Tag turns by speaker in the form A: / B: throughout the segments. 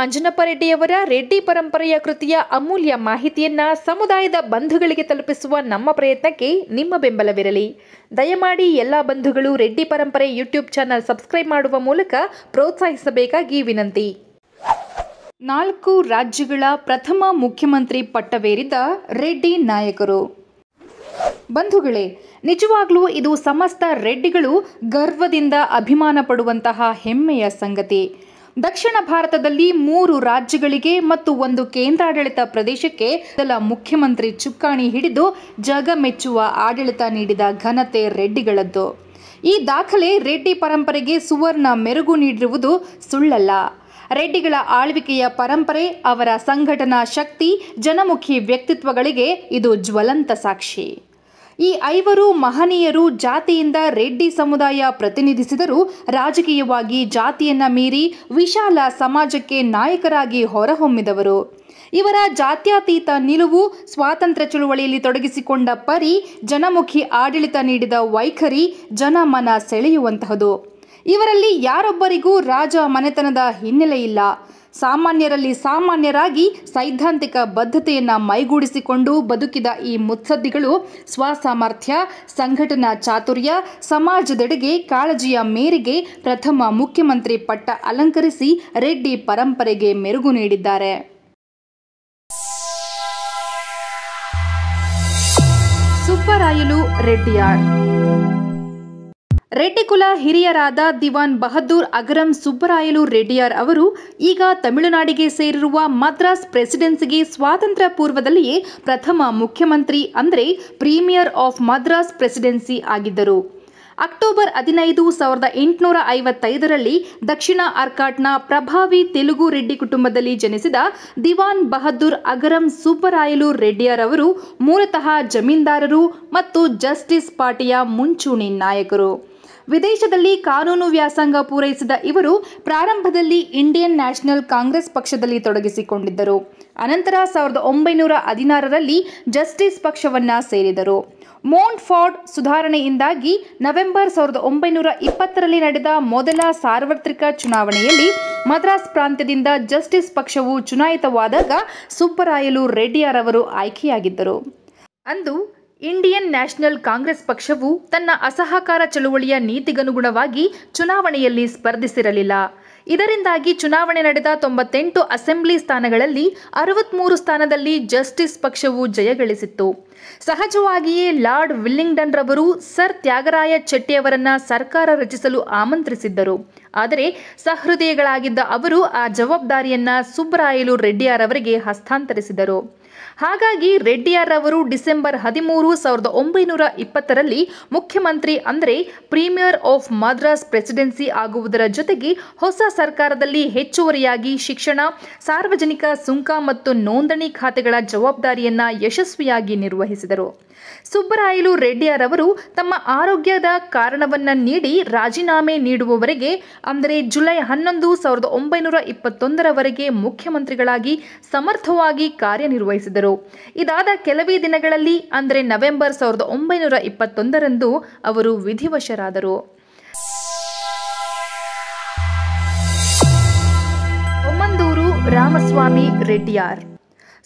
A: ಆಂಜನಪ್ಪ ರೆಡ್ಡಿಯವರ ರೆಡ್ಡಿ ಪರಂಪರೆಯ ಕೃತಿಯ ಅಮೂಲ್ಯ ಮಾಹಿತಿಯನ್ನ ಸಮುದಾಯದ ಬಂಧುಗಳಿಗೆ ತಲುಪಿಸುವ ನಮ್ಮ ಪ್ರಯತ್ನಕ್ಕೆ ನಿಮ್ಮ ಬೆಂಬಲವಿರಲಿ. ದಯಮಾಡಿ ಎಲ್ಲ ಬಂಧುಗಳು ರೆಡ್ಡಿ ಪರಂಪರೆ ಯೂಟ್ಯೂಬ್ ಚಾನಲ್ ಸಬ್ಸ್ಕ್ರೈಬ್ ಮಾಡುವ ಮೂಲಕ ಪ್ರೋತ್ಸಾಹಿಸಬೇಕಾಗಿ ವಿನಂತಿ. ನಾಲ್ಕು ರಾಜ್ಯಗಳ ಪ್ರಥಮ ಮುಖ್ಯಮಂತ್ರಿ ಪಟ್ಟವೇರಿದ ರೆಡ್ಡಿ ನಾಯಕರು. ಬಂಧುಗಳೇ, ನಿಜವಾಗ್ಲೂ ಇದು ಸಮಸ್ತ ರೆಡ್ಡಿಗಳು ಗರ್ವದಿಂದ ಅಭಿಮಾನ ಪಡುವಂತಹ ಹೆಮ್ಮೆಯ ಸಂಗತಿ. ದಕ್ಷಿಣ ಭಾರತದಲ್ಲಿ ಮೂರು ರಾಜ್ಯಗಳಿಗೆ ಮತ್ತು ಒಂದು ಕೇಂದ್ರಾಡಳಿತ ಪ್ರದೇಶಕ್ಕೆ ಮೊದಲ ಮುಖ್ಯಮಂತ್ರಿ ಚುಕ್ಕಾಣಿ ಹಿಡಿದು ಜಗ ಮೆಚ್ಚುವ ಆಡಳಿತ ನೀಡಿದ ಘನತೆ ರೆಡ್ಡಿಗಳದ್ದು. ಈ ದಾಖಲೆ ರೆಡ್ಡಿ ಪರಂಪರೆಗೆ ಸುವರ್ಣ ಮೆರುಗು ನೀಡಿರುವುದು ಸುಳ್ಳಲ್ಲ. ರೆಡ್ಡಿಗಳ ಆಳ್ವಿಕೆಯ ಪರಂಪರೆ, ಅವರ ಸಂಘಟನಾ ಶಕ್ತಿ, ಜನಮುಖಿ ವ್ಯಕ್ತಿತ್ವಗಳಿಗೆ ಇದು ಜ್ವಲಂತ ಸಾಕ್ಷಿ. ಈ ಐವರು ಮಹನೀಯರು ಜಾತಿಯಿಂದ ರೆಡ್ಡಿ ಸಮುದಾಯ ಪ್ರತಿನಿಧಿಸಿದರೂ ರಾಜಕೀಯವಾಗಿ ಜಾತಿಯನ್ನ ಮೀರಿ ವಿಶಾಲ ಸಮಾಜಕ್ಕೆ ನಾಯಕರಾಗಿ ಹೊರಹೊಮ್ಮಿದವರು. ಇವರ ಜಾತ್ಯತೀತ ನಿಲುವು ಸ್ವಾತಂತ್ರ್ಯ ಚಳುವಳಿಯಲ್ಲಿ ತೊಡಗಿಸಿಕೊಂಡ ಪರಿ, ಜನಮುಖಿ ಆಡಳಿತ ನೀಡಿದ ವೈಖರಿ ಜನಮನ ಸೆಳೆಯುವಂತಹದು. ಇವರಲ್ಲಿ ಯಾರೊಬ್ಬರಿಗೂ ರಾಜ ಮನೆತನದ ಹಿನ್ನೆಲೆ ಇಲ್ಲ. ಸಾಮಾನ್ಯರಲ್ಲಿ ಸಾಮಾನ್ಯರಾಗಿ ಸೈದ್ಧಾಂತಿಕ ಬದ್ಧತೆಯನ್ನು ಮೈಗೂಡಿಸಿಕೊಂಡು ಬದುಕಿದ ಈ ಮುತ್ಸದ್ದಿಗಳು ಸ್ವಸಾಮರ್ಥ್ಯ, ಸಂಘಟನಾ ಚಾತುರ್ಯ, ಸಮಾಜದೆಡೆಗೆ ಕಾಳಜಿಯ ಮೇರೆಗೆ ಪ್ರಥಮ ಮುಖ್ಯಮಂತ್ರಿ ಪಟ್ಟ ಅಲಂಕರಿಸಿ ರೆಡ್ಡಿ ಪರಂಪರೆಗೆ ಮೆರುಗು ನೀಡಿದ್ದಾರೆ. ಸುಬ್ಬರಾಯಲು ರೆಡ್ಡಿಯಾರ್ ರೆಡ್ಡಿ ಕುಲ ಹಿರಿಯರಾದ ದಿವಾನ್ ಬಹದ್ದೂರ್, ಅಗರಂ ಸುಬ್ಬರಾಯಲು ರೆಡ್ಡಿಯಾರ್ ಅವರು ಈಗ ತಮಿಳುನಾಡಿಗೆ ಸೇರಿರುವ ಮದ್ರಾಸ್ ಪ್ರೆಸಿಡೆನ್ಸಿಗೆ ಸ್ವಾತಂತ್ರ್ಯ ಪೂರ್ವದಲ್ಲಿಯೇ ಪ್ರಥಮ ಮುಖ್ಯಮಂತ್ರಿ ಅಂದರೆ ಪ್ರೀಮಿಯರ್ ಆಫ್ ಮದ್ರಾಸ್ ಪ್ರೆಸಿಡೆನ್ಸಿ ಆಗಿದ್ದರು. ಅಕ್ಟೋಬರ್ ಹದಿನೈದು ಸಾವಿರದ ಎಂಟುನೂರ ಐವತ್ತೈದರಲ್ಲಿ ದಕ್ಷಿಣ ಆರ್ಕಾಟ್ನ ಪ್ರಭಾವಿ ತೆಲುಗು ರೆಡ್ಡಿ ಕುಟುಂಬದಲ್ಲಿ ಜನಿಸಿದ ದಿವಾನ್ ಬಹದ್ದೂರ್, ಅಗರಂ ಸುಬ್ಬರಾಯಲು ರೆಡ್ಡಿಯರ್ ಅವರು ಮೂಲತಃ ಜಮೀನ್ದಾರರು ಮತ್ತು ಜಸ್ಟಿಸ್ ಪಾರ್ಟಿಯ ಮುಂಚೂಣಿ ನಾಯಕರು. ವಿದೇಶದಲ್ಲಿ ಕಾನೂನು ವ್ಯಾಸಂಗ ಪೂರೈಸಿದ ಇವರು ಪ್ರಾರಂಭದಲ್ಲಿ ಇಂಡಿಯನ್ ನ್ಯಾಷನಲ್ ಕಾಂಗ್ರೆಸ್ ಪಕ್ಷದಲ್ಲಿ ತೊಡಗಿಸಿಕೊಂಡಿದ್ದರು. ಅನಂತರ ಸಾವಿರದ ಒಂಬೈನೂರ ಹದಿನಾರರಲ್ಲಿ ಜಸ್ಟಿಸ್ ಪಕ್ಷವನ್ನ ಸೇರಿದರು. ಮೌಂಟ್ ಫಾರ್ಡ್ ಸುಧಾರಣೆಯಿಂದಾಗಿ ನವೆಂಬರ್ ಸಾವಿರದ ಒಂಬೈನೂರ ಇಪ್ಪತ್ತರಲ್ಲಿ ನಡೆದ ಮೊದಲ ಸಾರ್ವತ್ರಿಕ ಚುನಾವಣೆಯಲ್ಲಿ ಮದ್ರಾಸ್ ಪ್ರಾಂತ್ಯದಿಂದ ಜಸ್ಟಿಸ್ ಪಕ್ಷವು ಚುನಾಯಿತವಾದಾಗ ಸುಬ್ಬರಾಯಲು ರೆಡ್ಡಿಯಾರವರು ಆಯ್ಕೆಯಾಗಿದ್ದರು. ಅಂದು ಇಂಡಿಯನ್ ನ್ಯಾಷನಲ್ ಕಾಂಗ್ರೆಸ್ ಪಕ್ಷವು ತನ್ನ ಅಸಹಕಾರ ಚಳುವಳಿಯ ನೀತಿಗನುಗುಣವಾಗಿ ಚುನಾವಣೆಯಲ್ಲಿ ಸ್ಪರ್ಧಿಸಿರಲಿಲ್ಲ. ಇದರಿಂದಾಗಿ ಚುನಾವಣೆ ನಡೆದ ತೊಂಬತ್ತೆಂಟು ಅಸೆಂಬ್ಲಿ ಸ್ಥಾನಗಳಲ್ಲಿ ಅರವತ್ಮೂರು ಸ್ಥಾನದಲ್ಲಿ ಜಸ್ಟಿಸ್ ಪಕ್ಷವು ಜಯಗಳಿಸಿತ್ತು. ಸಹಜವಾಗಿಯೇ ಲಾರ್ಡ್ ವಿಲ್ಲಿಂಗ್ಡನ್ ರವರು ಸರ್ ತ್ಯಾಗರಾಯ ಚೆಟ್ಟಿಯವರನ್ನ ಸರ್ಕಾರ ರಚಿಸಲು ಆಮಂತ್ರಿಸಿದ್ದರು. ಆದರೆ ಸಹೃದಯಗಳಾಗಿದ್ದ ಅವರು ಆ ಜವಾಬ್ದಾರಿಯನ್ನ ಸುಬ್ಬರಾಯಲು ರೆಡ್ಡಿಯಾರ್ ಅವರಿಗೆ ಹಸ್ತಾಂತರಿಸಿದರು. ಹಾಗಾಗಿ ರೆಡ್ಡಿಯಾರ್ ಅವರು ಡಿಸೆಂಬರ್ ಹದಿಮೂರು ಸಾವಿರದ ಒಂಬೈನೂರ ಇಪ್ಪತ್ತರಲ್ಲಿ ಮುಖ್ಯಮಂತ್ರಿ ಅಂದರೆ ಪ್ರೀಮಿಯರ್ ಆಫ್ ಮದ್ರಾಸ್ ಪ್ರೆಸಿಡೆನ್ಸಿ ಆಗುವುದರ ಜೊತೆಗೆ ಹೊಸ ಸರ್ಕಾರದಲ್ಲಿ ಹೆಚ್ಚುವರಿಯಾಗಿ ಶಿಕ್ಷಣ, ಸಾರ್ವಜನಿಕ ಸುಂಕ ಮತ್ತು ನೋಂದಣಿ ಖಾತೆಗಳ ಜವಾಬ್ದಾರಿಯನ್ನ ಯಶಸ್ವಿಯಾಗಿ ನಿರ್ವಹಿಸಿದರು. ಸುಬ್ಬರಾಯಲು ರೆಡ್ಡಿಯಾರ್ ಅವರು ತಮ್ಮ ಆರೋಗ್ಯದ ಕಾರಣವನ್ನ ನೀಡಿ ರಾಜೀನಾಮೆ ನೀಡುವವರೆಗೆ, ಅಂದರೆ ಜುಲೈ ಹನ್ನೊಂದು ಸಾವಿರದ ಒಂಬೈನೂರ ಇಪ್ಪತ್ತೊಂದರವರೆಗೆ ಮುಖ್ಯಮಂತ್ರಿಗಳಾಗಿ ಸಮರ್ಥವಾಗಿ ಕಾರ್ಯನಿರ್ವಹಿಸಿದರು. ಇದಾದ ಕೆಲವೇ ದಿನಗಳಲ್ಲಿ, ಅಂದರೆ ನವೆಂಬರ್ ಸಾವಿರದ ಒಂಬೈನೂರ ಇಪ್ಪತ್ತೊಂದರಂದು ಅವರು ವಿಧಿವಶರಾದರು. ರಾಮಸ್ವಾಮಿ ರೆಡ್ಡಿಯಾರ್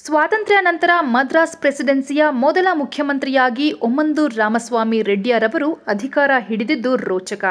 A: ಸ್ವಾತಂತ್ರ್ಯ ನಂತರ ಮದ್ರಾಸ್ ಪ್ರೆಸಿಡೆನ್ಸಿಯ ಮೊದಲ ಮುಖ್ಯಮಂತ್ರಿಯಾಗಿ ಒಮ್ಮಂದೂರ್ ರಾಮಸ್ವಾಮಿ ರೆಡ್ಡಿಯರವರು ಅಧಿಕಾರ ಹಿಡಿದಿದ್ದು ರೋಚಕ.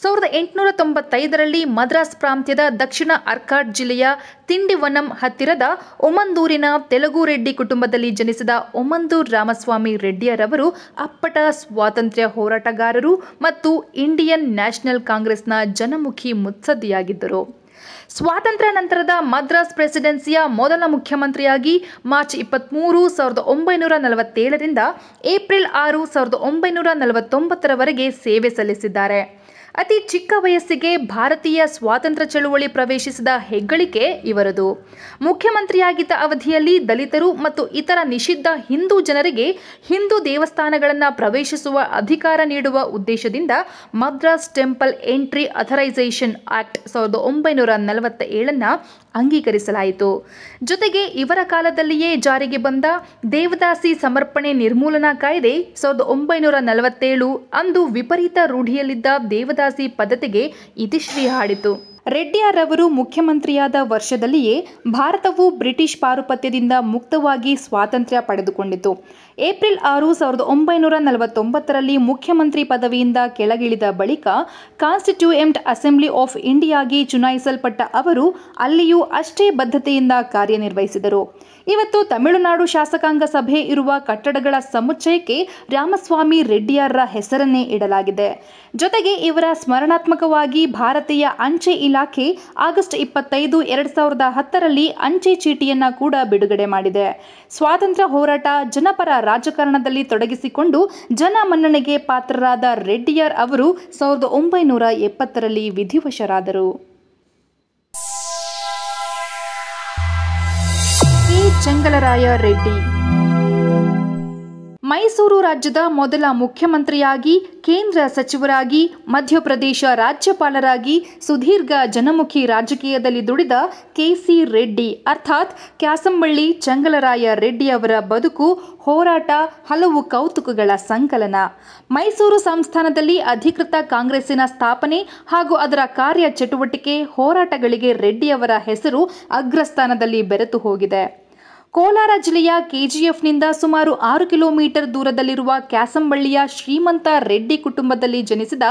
A: ಸಾವಿರದ ಎಂಟುನೂರ ತೊಂಬತ್ತೈದರಲ್ಲಿ ಮದ್ರಾಸ್ ಪ್ರಾಂತ್ಯದ ದಕ್ಷಿಣ ಅರ್ಕಾಡ್ ಜಿಲ್ಲೆಯ ತಿಂಡಿವನಂ ಹತ್ತಿರದ ಒಮಂದೂರಿನ ತೆಲುಗು ರೆಡ್ಡಿ ಕುಟುಂಬದಲ್ಲಿ ಜನಿಸಿದ ಒಮಂದೂರ್ ರಾಮಸ್ವಾಮಿ ರೆಡ್ಡಿಯರವರು ಅಪ್ಪಟ ಸ್ವಾತಂತ್ರ್ಯ ಹೋರಾಟಗಾರರು ಮತ್ತು ಇಂಡಿಯನ್ ನ್ಯಾಷನಲ್ ಕಾಂಗ್ರೆಸ್ನ ಜನಮುಖಿ ಮುತ್ಸದ್ದಿಯಾಗಿದ್ದರು. ಸ್ವಾತಂತ್ರ್ಯ ನಂತರದ ಮದ್ರಾಸ್ ಪ್ರೆಸಿಡೆನ್ಸಿಯ ಮೊದಲ ಮುಖ್ಯಮಂತ್ರಿಯಾಗಿ ಮಾರ್ಚ್ ಇಪ್ಪತ್ತ್ಮೂರು ಸಾವಿರದ ಒಂಬೈನೂರ ನಲವತ್ತೇಳರಿಂದ ಏಪ್ರಿಲ್ ಆರು, ಸಾವಿರದ ಒಂಬೈನೂರ ನಲವತ್ತೊಂಬತ್ತರವರೆಗೆ ಸೇವೆ ಸಲ್ಲಿಸಿದ್ದಾರೆ. ಅತಿ ಚಿಕ್ಕ ವಯಸ್ಸಿಗೆ ಭಾರತೀಯ ಸ್ವಾತಂತ್ರ್ಯ ಚಳುವಳಿ ಪ್ರವೇಶಿಸಿದ ಹೆಗ್ಗಳಿಕೆ ಇವರದು. ಮುಖ್ಯಮಂತ್ರಿಯಾಗಿದ್ದ ಅವಧಿಯಲ್ಲಿ ದಲಿತರು ಮತ್ತು ಇತರ ನಿಷಿದ್ಧ ಹಿಂದೂ ಜನರಿಗೆ ಹಿಂದೂ ದೇವಸ್ಥಾನಗಳನ್ನು ಪ್ರವೇಶಿಸುವ ಅಧಿಕಾರ ನೀಡುವ ಉದ್ದೇಶದಿಂದ Madras temple entry authorisation act ಸಾವಿರದ ಒಂಬೈನೂರ ನಲವತ್ತ ಏಳನ್ನ ಅಂಗೀಕರಿಸಲಾಯಿತು. ಜೊತೆಗೆ ಇವರ ಕಾಲದಲ್ಲಿಯೇ ಜಾರಿಗೆ ಬಂದ ದೇವದಾಸಿ ಸಮರ್ಪಣೆ ನಿರ್ಮೂಲನಾ ಕಾಯ್ದೆ ಸಾವಿರದ ಒಂಬೈನೂರ ನಲವತ್ತೇಳು ಅಂದು ವಿಪರೀತ ರೂಢಿಯಲ್ಲಿದ್ದ ದೇವದಾಸಿ ಪದ್ಧತಿಗೆ ಇತಿಶ್ರೀ ಹಾಡಿತು. ರೆಡ್ಡಿಯಾರವರು ಮುಖ್ಯಮಂತ್ರಿಯಾದ ವರ್ಷದಲ್ಲಿಯೇ ಭಾರತವು ಬ್ರಿಟಿಷ್ ಪಾರುಪತ್ಯದಿಂದ ಮುಕ್ತವಾಗಿ ಸ್ವಾತಂತ್ರ್ಯ ಪಡೆದುಕೊಂಡಿತು. ಏಪ್ರಿಲ್ ಆರು ಸಾವಿರದ ಒಂಬೈನೂರ ನಲವತ್ತೊಂಬತ್ತರಲ್ಲಿ ಮುಖ್ಯಮಂತ್ರಿ ಪದವಿಯಿಂದ ಕೆಳಗಿಳಿದ ಬಳಿಕ ಕಾನ್ಸ್ಟಿಟ್ಯೂಯೆಂಟ್ ಅಸೆಂಬ್ಲಿ ಆಫ್ ಇಂಡಿಯಾಗೆ ಚುನಾಯಿಸಲ್ಪಟ್ಟ ಅವರು ಅಲ್ಲಿಯೂ ಅಷ್ಟೇ ಬದ್ಧತೆಯಿಂದ ಕಾರ್ಯನಿರ್ವಹಿಸಿದರು. ಇವತ್ತು ತಮಿಳುನಾಡು ಶಾಸಕಾಂಗ ಸಭೆ ಇರುವ ಕಟ್ಟಡಗಳ ಸಮುಚ್ಚಯಕ್ಕೆ ರಾಮಸ್ವಾಮಿ ರೆಡ್ಡಿಯಾರ್ರ ಹೆಸರನ್ನೇ ಇಡಲಾಗಿದೆ. ಜೊತೆಗೆ ಇವರ ಸ್ಮರಣಾತ್ಮಕವಾಗಿ ಭಾರತೀಯ ಅಂಚೆ ಇಲಾಖೆ ಆಗಸ್ಟ್ ಇಪ್ಪತ್ತೈದು, ಎರಡ್ ಸಾವಿರದ ಹತ್ತರಲ್ಲಿ ಅಂಚೆ ಚೀಟಿಯನ್ನ ಕೂಡ ಬಿಡುಗಡೆ ಮಾಡಿದೆ. ಸ್ವಾತಂತ್ರ್ಯ ಹೋರಾಟ ಜನಪರ ರಾಜಕಾರಣದಲ್ಲಿ ತೊಡಗಿಸಿಕೊಂಡು ಜನ ಮನ್ನಣೆಗೆ ಪಾತ್ರರಾದ ರೆಡ್ಡಿಯರ್ ಅವರು ಸಾವಿರದ ಒಂಬೈನೂರ ಎಪ್ಪತ್ತರಲ್ಲಿ ವಿಧಿವಶರಾದರು. ಕೆ ಚೆಂಗಲರಾಯ ರೆಡ್ಡಿ. ಮೈಸೂರು ರಾಜ್ಯದ ಮೊದಲ ಮುಖ್ಯಮಂತ್ರಿಯಾಗಿ, ಕೇಂದ್ರ ಸಚಿವರಾಗಿ, ಮಧ್ಯಪ್ರದೇಶ ರಾಜ್ಯಪಾಲರಾಗಿ ಸುದೀರ್ಘ ಜನಮುಖಿ ರಾಜಕೀಯದಲ್ಲಿ ದುಡಿದ ಕೆಸಿ ರೆಡ್ಡಿ. ಅರ್ಥಾತ್ ಕ್ಯಾಸಂಬಳ್ಳಿ ಚಂಗಲರಾಯ ರೆಡ್ಡಿ ಅವರ ಬದುಕು, ಹೋರಾಟ, ಹಲವು ಕೌತುಕಗಳ ಸಂಕಲನ. ಮೈಸೂರು ಸಂಸ್ಥಾನದಲ್ಲಿ ಅಧಿಕೃತ ಕಾಂಗ್ರೆಸ್ಸಿನ ಸ್ಥಾಪನೆ ಹಾಗೂ ಅದರ ಕಾರ್ಯ ಚಟುವಟಿಕೆ ಹೋರಾಟಗಳಿಗೆ ರೆಡ್ಡಿಯವರ ಹೆಸರು ಅಗ್ರಸ್ಥಾನದಲ್ಲಿ ಬೆರೆತು ಹೋಗಿದೆ. ಕೋಲಾರ ಜಿಲ್ಲೆಯ ಕೆಜಿಎಫ್ನಿಂದ ಸುಮಾರು ಆರು ಕಿಲೋಮೀಟರ್ ದೂರದಲ್ಲಿರುವ ಕ್ಯಾಸಂಬಳ್ಳಿಯ ಶ್ರೀಮಂತ ರೆಡ್ಡಿ ಕುಟುಂಬದಲ್ಲಿ ಜನಿಸಿದ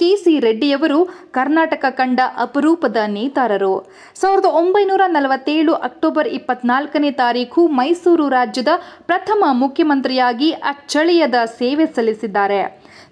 A: ಕೆಸಿ ರೆಡ್ಡಿಯವರು ಕರ್ನಾಟಕ ಕಂಡ ಅಪರೂಪದ ನೇತಾರರು. ಸಾವಿರದ ಒಂಬೈನೂರ ನಲವತ್ತೇಳು ಅಕ್ಟೋಬರ್ ಇಪ್ಪತ್ನಾಲ್ಕನೇ ತಾರೀಕು ಮೈಸೂರು ರಾಜ್ಯದ ಪ್ರಥಮ ಮುಖ್ಯಮಂತ್ರಿಯಾಗಿ ಅಚ್ಚಳಿಯದ ಸೇವೆ ಸಲ್ಲಿಸಿದ್ದಾರೆ.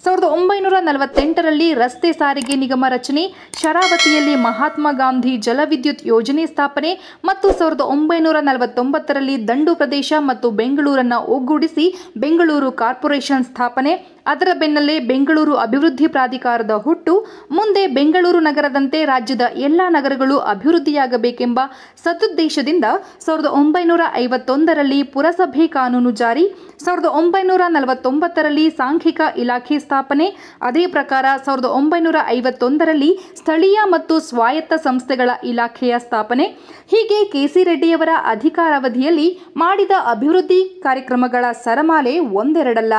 A: ಸಾವಿರದ ಒಂಬೈನೂರ ನಲವತ್ತೆಂಟರಲ್ಲಿ ರಸ್ತೆ ಸಾರಿಗೆ ನಿಗಮ ರಚನೆ, ಶರಾವತಿಯಲ್ಲಿ ಮಹಾತ್ಮ ಗಾಂಧಿ ಜಲವಿದ್ಯುತ್ ಯೋಜನೆ ಸ್ಥಾಪನೆ ಮತ್ತು ಸಾವಿರದ ಒಂಬೈನೂರ ನಲವತ್ತೊಂಬತ್ತರಲ್ಲಿ ದಂಡು ಪ್ರದೇಶ ಮತ್ತು ಬೆಂಗಳೂರನ್ನು ಒಗ್ಗೂಡಿಸಿ ಬೆಂಗಳೂರು ಕಾರ್ಪೊರೇಷನ್ ಸ್ಥಾಪನೆ. ಅದರ ಬೆನ್ನಲ್ಲೇ ಬೆಂಗಳೂರು ಅಭಿವೃದ್ಧಿ ಪ್ರಾಧಿಕಾರದ ಹುಟ್ಟು, ಮುಂದೆ ಬೆಂಗಳೂರು ನಗರದಂತೆ ರಾಜ್ಯದ ಎಲ್ಲ ನಗರಗಳು ಅಭಿವೃದ್ಧಿಯಾಗಬೇಕೆಂಬ ಸದುದ್ದೇಶದಿಂದ ಸಾವಿರದ ಒಂಬೈನೂರ ಐವತ್ತೊಂದರಲ್ಲಿ ಪುರಸಭೆ ಕಾನೂನು ಜಾರಿ, ಸಾವಿರದ ಒಂಬೈನೂರ ನಲವತ್ತೊಂಬತ್ತರಲ್ಲಿ ಸಾಂಖ್ಯಿಕ ಇಲಾಖೆ ಸ್ಥಾಪನೆ, ಅದೇ ಪ್ರಕಾರ ಸಾವಿರದ ಒಂಬೈನೂರ ಐವತ್ತೊಂದರಲ್ಲಿ ಸ್ಥಳೀಯ ಮತ್ತು ಸ್ವಾಯತ್ತ ಸಂಸ್ಥೆಗಳ ಇಲಾಖೆಯ ಸ್ಥಾಪನೆ, ಹೀಗೆ ಕೆಸಿ ರೆಡ್ಡಿಯವರ ಅಧಿಕಾರಾವಧಿಯಲ್ಲಿ ಮಾಡಿದ ಅಭಿವೃದ್ಧಿ ಕಾರ್ಯಕ್ರಮಗಳ ಸರಮಾಲೆ ಒಂದೆರಡಲ್ಲ.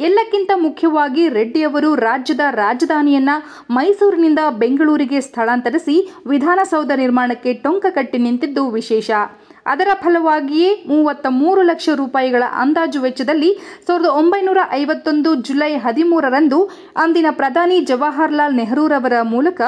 A: ಎಲ್ಲಕ್ಕಿಂತ ಮುಖ್ಯವಾಗಿ ರೆಡ್ಡಿಯವರು ರಾಜ್ಯದ ರಾಜಧಾನಿಯನ್ನ ಮೈಸೂರಿನಿಂದ ಬೆಂಗಳೂರಿಗೆ ಸ್ಥಳಾಂತರಿಸಿ ವಿಧಾನಸೌಧ ನಿರ್ಮಾಣಕ್ಕೆ ಟೊಂಕ ಕಟ್ಟಿ ನಿಂತಿದ್ದು ವಿಶೇಷ. ಅದರ ಫಲವಾಗಿಯೇ ಮೂವತ್ತ ಮೂರು ಲಕ್ಷ ರೂಪಾಯಿಗಳ ಅಂದಾಜು ವೆಚ್ಚದಲ್ಲಿ ಸಾವಿರದ ಒಂಬೈನೂರ ಐವತ್ತೊಂದು ಜುಲೈ ಹದಿಮೂರರಂದು ಅಂದಿನ ಪ್ರಧಾನಿ ಜವಾಹರ್ಲಾಲ್ ನೆಹರೂರವರ ಮೂಲಕ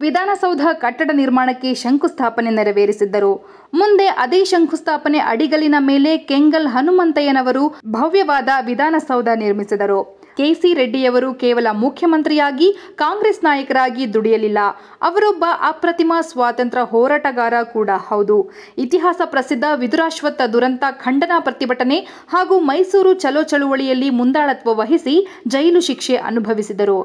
A: ವಿಧಾನಸೌಧ ಕಟ್ಟಡ ನಿರ್ಮಾಣಕ್ಕೆ ಶಂಕುಸ್ಥಾಪನೆ ನೆರವೇರಿಸಿದ್ದರು. ಮುಂದೆ ಅದೇ ಶಂಕುಸ್ಥಾಪನೆ ಅಡಿಗಲಿನ ಮೇಲೆ ಕೆಂಗಲ್ ಹನುಮಂತಯ್ಯನವರು ಭವ್ಯವಾದ ವಿಧಾನಸೌಧ ನಿರ್ಮಿಸಿದರು. ಕೆಸಿ ರೆಡ್ಡಿಯವರು ಕೇವಲ ಮುಖ್ಯಮಂತ್ರಿಯಾಗಿ ಕಾಂಗ್ರೆಸ್ ನಾಯಕರಾಗಿ ದುಡಿಯಲಿಲ್ಲ. ಅವರೊಬ್ಬ ಅಪ್ರತಿಮ ಸ್ವಾತಂತ್ರ್ಯ ಹೋರಾಟಗಾರ ಕೂಡ ಹೌದು. ಇತಿಹಾಸ ಪ್ರಸಿದ್ಧ ವಿದುರಾಶ್ವತ್ಥ ದುರಂತ ಖಂಡನಾ ಪ್ರತಿಭಟನೆ ಹಾಗೂ ಮೈಸೂರು ಚಲೋ ಚಳುವಳಿಯಲ್ಲಿ ಮುಂದಾಳತ್ವ ವಹಿಸಿ ಜೈಲು ಶಿಕ್ಷೆ ಅನುಭವಿಸಿದರು.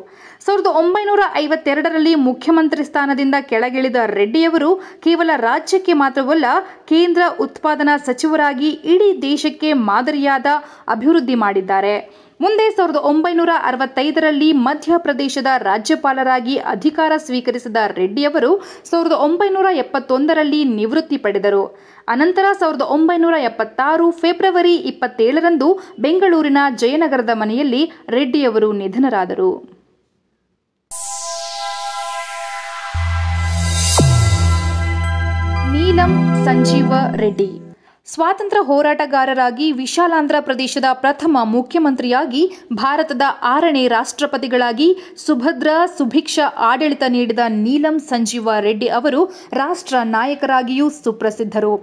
A: ಸಾವಿರದ ಒಂಬೈನೂರ ಐವತ್ತೆರಡರಲ್ಲಿ ಮುಖ್ಯಮಂತ್ರಿ ಸ್ಥಾನದಿಂದ ಕೆಳಗಿಳಿದ ರೆಡ್ಡಿಯವರು ಕೇವಲ ರಾಜ್ಯಕ್ಕೆ ಮಾತ್ರವಲ್ಲ, ಕೇಂದ್ರ ಉತ್ಪಾದನಾ ಸಚಿವರಾಗಿ ಇಡೀ ದೇಶಕ್ಕೆ ಮಾದರಿಯಾದ ಅಭಿವೃದ್ಧಿ ಮಾಡಿದ್ದಾರೆ. ಮುಂದೆ ಸಾವಿರದ ಒಂಬೈನೂರ ಅರವತ್ತೈದರಲ್ಲಿ ಮಧ್ಯಪ್ರದೇಶದ ರಾಜ್ಯಪಾಲರಾಗಿ ಅಧಿಕಾರ ಸ್ವೀಕರಿಸಿದ ರೆಡ್ಡಿಯವರು ಸಾವಿರದ ಒಂಬೈನೂರ ಎಪ್ಪತ್ತೊಂದರಲ್ಲಿ ನಿವೃತ್ತಿ ಪಡೆದರು. ಅನಂತರ ಸಾವಿರದ ಒಂಬೈನೂರ ಎಪ್ಪತ್ತಾರು ಫೆಬ್ರವರಿ ಇಪ್ಪತ್ತೇಳರಂದು ಬೆಂಗಳೂರಿನ ಜಯನಗರದ ಮನೆಯಲ್ಲಿ ರೆಡ್ಡಿಯವರು ನಿಧನರಾದರು. ನೀಲಂ ಸಂಜೀವ ರೆಡ್ಡಿ ಸ್ವಾತಂತ್ರ್ಯ ಹೋರಾಟಗಾರರಾಗಿ ವಿಶಾಲಾಂಧ್ರ ಪ್ರದೇಶದ ಪ್ರಥಮ ಮುಖ್ಯಮಂತ್ರಿಯಾಗಿ, ಭಾರತದ ಆರನೇ ರಾಷ್ಟ್ರಪತಿಗಳಾಗಿ ಸುಭದ್ರ ಸುಭಿಕ್ಷ ಆಡಳಿತ ನೀಡಿದ ನೀಲಂ ಸಂಜೀವ ರೆಡ್ಡಿ ಅವರು ರಾಷ್ಟ್ರ ನಾಯಕರಾಗಿಯೂ ಸುಪ್ರಸಿದ್ಧರು.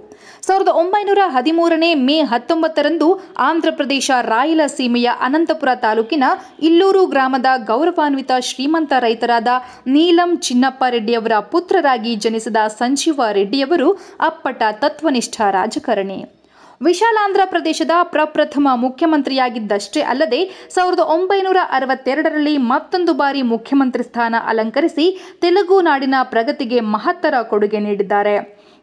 A: ಸಾವಿರದ ಒಂಬೈನೂರ ಹದಿಮೂರನೇ ಮೇ ಹತ್ತೊಂಬತ್ತರಂದು ಆಂಧ್ರಪ್ರದೇಶ ರಾಯಲಸೀಮೆಯ ಅನಂತಪುರ ತಾಲೂಕಿನ ಇಲ್ಲೂರು ಗ್ರಾಮದ ಗೌರವಾನ್ವಿತ ಶ್ರೀಮಂತ ರೈತರಾದ ನೀಲಂ ಚಿನ್ನಪ್ಪ ರೆಡ್ಡಿಯವರ ಪುತ್ರರಾಗಿ ಜನಿಸಿದ ಸಂಜೀವ ರೆಡ್ಡಿಯವರು ಅಪ್ಪಟ ತತ್ವನಿಷ್ಠ ರಾಜಕಾರಣಿ. ವಿಶಾಲಾಂಧ್ರ ಪ್ರದೇಶದ ಪ್ರಪ್ರಥಮ ಮುಖ್ಯಮಂತ್ರಿಯಾಗಿದ್ದಷ್ಟೇ ಅಲ್ಲದೆ ಸಾವಿರದ ಒಂಬೈನೂರ ಅರವತ್ತೆರಡರಲ್ಲಿ ಮತ್ತೊಂದು ಬಾರಿ ಮುಖ್ಯಮಂತ್ರಿ ಸ್ಥಾನ ಅಲಂಕರಿಸಿ ತೆಲುಗು ನಾಡಿನ ಪ್ರಗತಿಗೆ ಮಹತ್ತರ ಕೊಡುಗೆ ನೀಡಿದ್ದಾರೆ.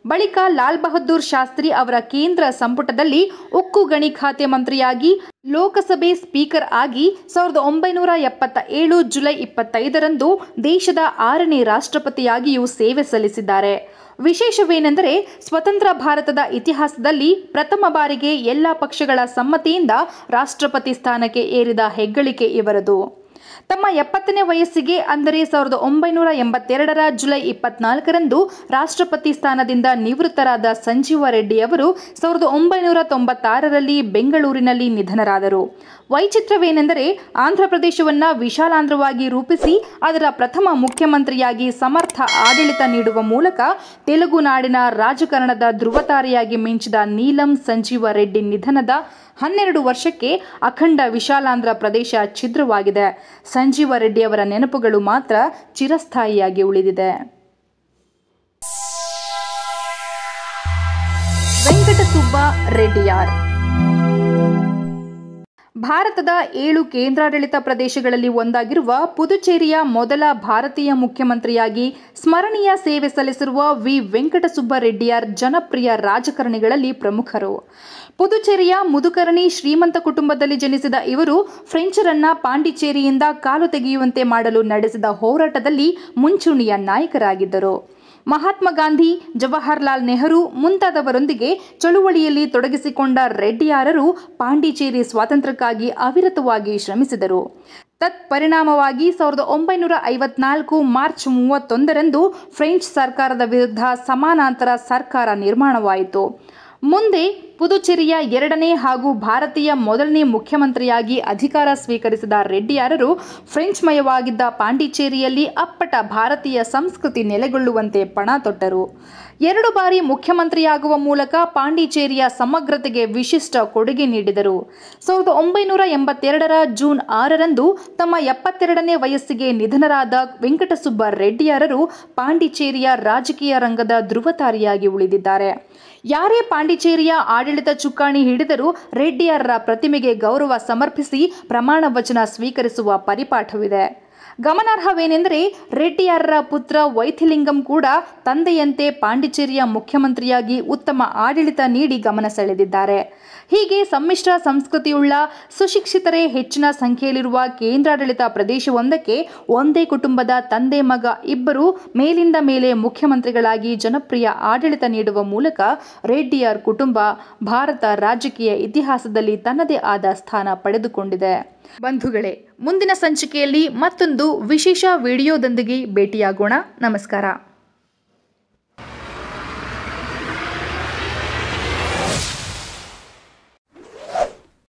A: ಬಳಿಕ ಲಾಲ್ ಬಹದ್ದೂರ್ ಶಾಸ್ತ್ರಿ ಅವರ ಕೇಂದ್ರ ಸಂಪುಟದಲ್ಲಿ ಉಕ್ಕು ಗಣಿ ಖಾತೆ ಮಂತ್ರಿಯಾಗಿ, ಲೋಕಸಭೆ ಸ್ಪೀಕರ್ ಆಗಿ ಸಾವಿರದ ಒಂಬೈನೂರ ಎಪ್ಪತ್ತ ಏಳು ಜುಲೈ ಇಪ್ಪತ್ತೈದರಂದು ದೇಶದ ಆರನೇ ರಾಷ್ಟ್ರಪತಿಯಾಗಿಯೂ ಸೇವೆ ಸಲ್ಲಿಸಿದ್ದಾರೆ. ವಿಶೇಷವೇನೆಂದರೆ, ಸ್ವತಂತ್ರ ಭಾರತದ ಇತಿಹಾಸದಲ್ಲಿ ಪ್ರಥಮ ಬಾರಿಗೆ ಎಲ್ಲ ಪಕ್ಷಗಳ ಸಮ್ಮತಿಯಿಂದ ರಾಷ್ಟ್ರಪತಿ ಸ್ಥಾನಕ್ಕೆ ಏರಿದ ಹೆಗ್ಗಳಿಕೆ ಇವರದು. ತಮ್ಮ ಎಪ್ಪತ್ತನೇ ವಯಸ್ಸಿಗೆ ಅಂದರೆ ಸಾವಿರದ ಒಂಬೈನೂರ ಎಂಬತ್ತೆರಡರ ಜುಲೈ ಇಪ್ಪತ್ನಾಲ್ಕರಂದು ರಾಷ್ಟ್ರಪತಿ ಸ್ಥಾನದಿಂದ ನಿವೃತ್ತರಾದ ಸಂಜೀವ ರೆಡ್ಡಿ ಅವರು ಸಾವಿರದ ಒಂಬೈನೂರ ತೊಂಬತ್ತಾರರಲ್ಲಿ ಬೆಂಗಳೂರಿನಲ್ಲಿ ನಿಧನರಾದರು. ವೈಚಿತ್ರವೇನೆಂದರೆ ಆಂಧ್ರಪ್ರದೇಶವನ್ನ ವಿಶಾಲಾಂಧ್ರವಾಗಿ ರೂಪಿಸಿ ಅದರ ಪ್ರಥಮ ಮುಖ್ಯಮಂತ್ರಿಯಾಗಿ ಸಮರ್ಥ ಆಡಳಿತ ನೀಡುವ ಮೂಲಕ ತೆಲುಗು ನಾಡಿನ ರಾಜಕಾರಣದ ಧ್ರುವತಾರೆಯಾಗಿ ಮಿಂಚಿದ ನೀಲಂ ಸಂಜೀವ ರೆಡ್ಡಿ ನಿಧನದ ಹನ್ನೆರಡು ವರ್ಷಕ್ಕೆ ಅಖಂಡ ವಿಶಾಲಾಂಧ್ರ ಪ್ರದೇಶ ಛಿದ್ರವಾಗಿದೆ. ಸಂಜೀವ ರೆಡ್ಡಿಯವರ ನೆನಪುಗಳು ಮಾತ್ರ ಚಿರಸ್ಥಾಯಿಯಾಗಿ ಉಳಿದಿದೆ. ವೆಂಕಟಸುಬ್ಬ ರೆಡ್ಡಿಯಾರ್ ಭಾರತದ ಏಳು ಕೇಂದ್ರಾಡಳಿತ ಪ್ರದೇಶಗಳಲ್ಲಿ ಒಂದಾಗಿರುವ ಪುದುಚೇರಿಯ ಮೊದಲ ಭಾರತೀಯ ಮುಖ್ಯಮಂತ್ರಿಯಾಗಿ ಸ್ಮರಣೀಯ ಸೇವೆ ಸಲ್ಲಿಸಿರುವ ವಿ. ವೆಂಕಟಸುಬ್ಬರೆಡ್ಡಿಯಾರ್ ಜನಪ್ರಿಯ ರಾಜಕಾರಣಿಗಳಲ್ಲಿ ಪ್ರಮುಖರು. ಪುದುಚೇರಿಯ ಮುದುಕರಣಿ ಶ್ರೀಮಂತ ಕುಟುಂಬದಲ್ಲಿ ಜನಿಸಿದ ಇವರು ಫ್ರೆಂಚರನ್ನ ಪಾಂಡಿಚೇರಿಯಿಂದ ಕಾಲು ತೆಗೆಯುವಂತೆ ಮಾಡಲು ನಡೆಸಿದ ಹೋರಾಟದಲ್ಲಿ ಮುಂಚೂಣಿಯ ನಾಯಕರಾಗಿದ್ದರು. ಮಹಾತ್ಮ ಗಾಂಧಿ, ಜವಾಹರ್ಲಾಲ್ ನೆಹರು ಮುಂತಾದವರೊಂದಿಗೆ ಚಳುವಳಿಯಲ್ಲಿ ತೊಡಗಿಸಿಕೊಂಡ ರೆಡ್ಡಿಯಾರರು ಪಾಂಡಿಚೇರಿ ಸ್ವಾತಂತ್ರ್ಯಕ್ಕಾಗಿ ಅವಿರತವಾಗಿ ಶ್ರಮಿಸಿದರು. ತತ್ಪರಿಣಾಮವಾಗಿ ಸಾವಿರದ ಒಂಬೈನೂರ ಐವತ್ನಾಲ್ಕು ಮಾರ್ಚ್ ಮೂವತ್ತೊಂದರಂದು ಫ್ರೆಂಚ್ ಸರ್ಕಾರದ ವಿರುದ್ಧ ಸಮಾನಾಂತರ ಸರ್ಕಾರ ನಿರ್ಮಾಣವಾಯಿತು. ಮುಂದೆ ಪುದುಚೇರಿಯ ಎರಡನೇ ಹಾಗೂ ಭಾರತೀಯ ಮೊದಲನೇ ಮುಖ್ಯಮಂತ್ರಿಯಾಗಿ ಅಧಿಕಾರ ಸ್ವೀಕರಿಸಿದ ರೆಡ್ಡಿಯಾರರು ಫ್ರೆಂಚ್ ಮಯವಾಗಿದ್ದ ಪಾಂಡಿಚೇರಿಯಲ್ಲಿ ಅಪ್ಪಟ ಭಾರತೀಯ ಸಂಸ್ಕೃತಿ ನೆಲೆಗೊಳ್ಳುವಂತೆ ಪಣ ತೊಟ್ಟರು. ಎರಡು ಬಾರಿ ಮುಖ್ಯಮಂತ್ರಿಯಾಗುವ ಮೂಲಕ ಪಾಂಡಿಚೇರಿಯ ಸಮಗ್ರತೆಗೆ ವಿಶಿಷ್ಟ ಕೊಡುಗೆ ನೀಡಿದರು. ಸಾವಿರದ ಒಂಬೈನೂರ ಎಂಬತ್ತೆರಡರ ಜೂನ್ ಆರರಂದು ತಮ್ಮ ಎಪ್ಪತ್ತೆರಡನೇ ವಯಸ್ಸಿಗೆ ನಿಧನರಾದ ವೆಂಕಟಸುಬ್ಬ ರೆಡ್ಡಿಯಾರರು ಪಾಂಡಿಚೇರಿಯ ರಾಜಕೀಯ ರಂಗದ ಧ್ರುವತಾರಿಯಾಗಿ ಉಳಿದಿದ್ದಾರೆ. ಯಾರೇ ಪಾಂಡಿಚೇರಿಯ ಆಡಳಿತ ಚುಕ್ಕಾಣಿ ಹಿಡಿದರೂ ರೆಡ್ಡಿಯರ ಪ್ರತಿಮೆಗೆ ಗೌರವ ಸಮರ್ಪಿಸಿ ಪ್ರಮಾಣ ವಚನ ಸ್ವೀಕರಿಸುವ ಪರಿಪಾಠವಿದೆ. ಗಮನಾರ್ಹವೇನೆಂದರೆ ರೆಡ್ಡಿಯಾರರ ಪುತ್ರ ವೈಥಿಲಿಂಗಂ ಕೂಡ ತಂದೆಯಂತೆ ಪಾಂಡಿಚೇರಿಯ ಮುಖ್ಯಮಂತ್ರಿಯಾಗಿ ಉತ್ತಮ ಆಡಳಿತ ನೀಡಿ ಗಮನ ಸೆಳೆದಿದ್ದಾರೆ. ಹೀಗೆ ಸಮ್ಮಿಶ್ರ ಸಂಸ್ಕೃತಿಯುಳ್ಳ ಸುಶಿಕ್ಷಿತರೇ ಹೆಚ್ಚಿನ ಸಂಖ್ಯೆಯಲ್ಲಿರುವ ಕೇಂದ್ರಾಡಳಿತ ಪ್ರದೇಶವೊಂದಕ್ಕೆ ಒಂದೇ ಕುಟುಂಬದ ತಂದೆ ಮಗ ಇಬ್ಬರು ಮೇಲಿಂದ ಮೇಲೆ ಮುಖ್ಯಮಂತ್ರಿಗಳಾಗಿ ಜನಪ್ರಿಯ ಆಡಳಿತ ನೀಡುವ ಮೂಲಕ ರೆಡ್ಡಿಯಾರ್ ಕುಟುಂಬ ಭಾರತ ರಾಜಕೀಯ ಇತಿಹಾಸದಲ್ಲಿ ತನ್ನದೇ ಆದ ಸ್ಥಾನ ಪಡೆದುಕೊಂಡಿದೆ. ಬಂಧುಗಳೇ ಮುಂದಿನ ಸಂಚಿಕೆಯಲ್ಲಿ ಮತ್ತೊಂದು ವಿಶೇಷ ವಿಡಿಯೋದೊಂದಿಗೆ ಭೇಟಿಯಾಗೋಣ. ನಮಸ್ಕಾರ.